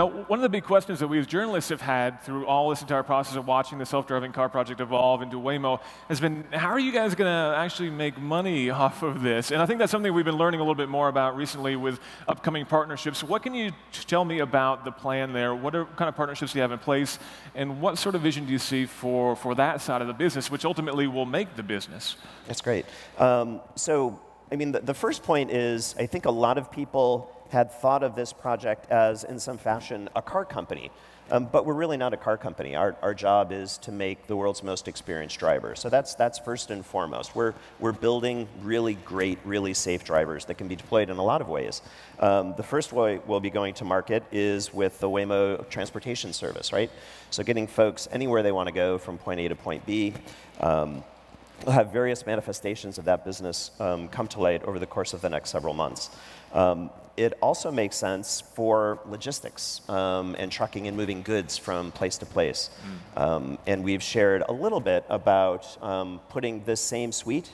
Now, one of the big questions that we as journalists have had through all this entire process of watching the self-driving car project evolve into Waymo has been, how are you guys going to actually make money off of this? And I think that's something we've been learning a little bit more about recently with upcoming partnerships. What can you tell me about the plan there? What are, kind of partnerships do you have in place? And what sort of vision do you see for, for that side of the business, which ultimately will make the business? That's great. Um, so, I mean, the, the first point is I think a lot of people had thought of this project as, in some fashion, a car company. Um, but we're really not a car company. Our, our job is to make the world's most experienced drivers. So that's, that's first and foremost. We're, we're building really great, really safe drivers that can be deployed in a lot of ways. Um, the first way we'll be going to market is with the Waymo transportation service, right? So getting folks anywhere they want to go from point A to point B. Um, we'll have various manifestations of that business um, come to light over the course of the next several months. Um, it also makes sense for logistics um, and trucking and moving goods from place to place. Mm. Um, and we've shared a little bit about um, putting this same suite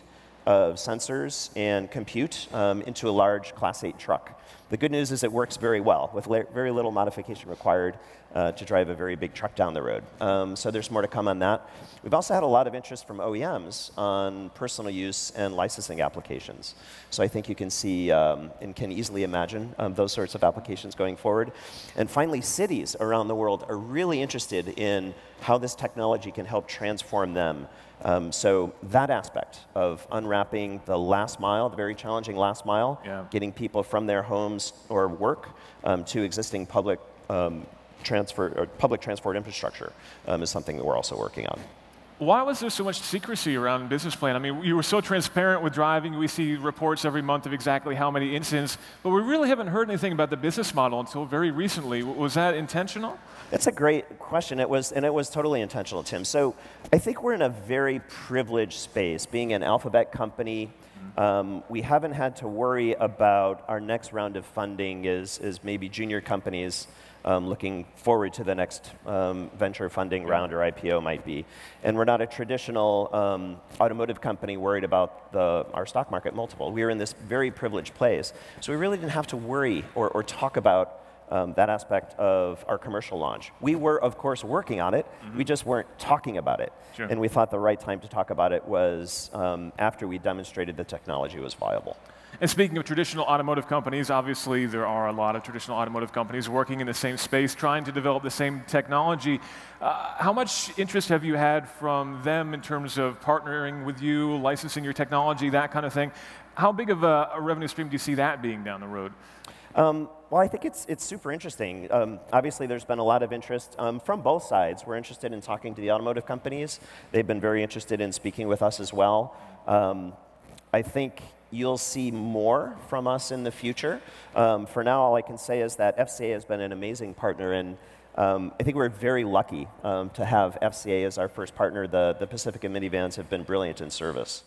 of sensors and compute um, into a large Class 8 truck. The good news is it works very well with very little modification required uh, to drive a very big truck down the road. Um, so there's more to come on that. We've also had a lot of interest from OEMs on personal use and licensing applications. So I think you can see um, and can easily imagine um, those sorts of applications going forward. And finally, cities around the world are really interested in how this technology can help transform them um, so that aspect of unwrapping the last mile, the very challenging last mile, yeah. getting people from their homes or work um, to existing public um, transfer or public transport infrastructure um, is something that we're also working on. Why was there so much secrecy around business plan? I mean, you were so transparent with driving. We see reports every month of exactly how many incidents, but we really haven't heard anything about the business model until very recently. Was that intentional? That's a great question. It was, and it was totally intentional, Tim. So I think we're in a very privileged space. Being an alphabet company, um, we haven't had to worry about our next round of funding is, as maybe junior companies um, looking forward to the next um, venture funding round or IPO might be. And we're not a traditional um, automotive company worried about the, our stock market multiple. We are in this very privileged place. So we really didn't have to worry or, or talk about um, that aspect of our commercial launch. We were, of course, working on it. Mm-hmm. We just weren't talking about it. Sure. And we thought the right time to talk about it was um, after we demonstrated the technology was viable. And speaking of traditional automotive companies, obviously there are a lot of traditional automotive companies working in the same space, trying to develop the same technology. Uh, how much interest have you had from them in terms of partnering with you, licensing your technology, that kind of thing? How big of a, a revenue stream do you see that being down the road? Um, well, I think it's, it's super interesting. Um, obviously, there's been a lot of interest um, from both sides. We're interested in talking to the automotive companies. They've been very interested in speaking with us as well. Um, I think you'll see more from us in the future. Um, for now, all I can say is that FCA has been an amazing partner, and um, I think we're very lucky to have FCA as our first partner. The, the Pacifica minivans have been brilliant in service.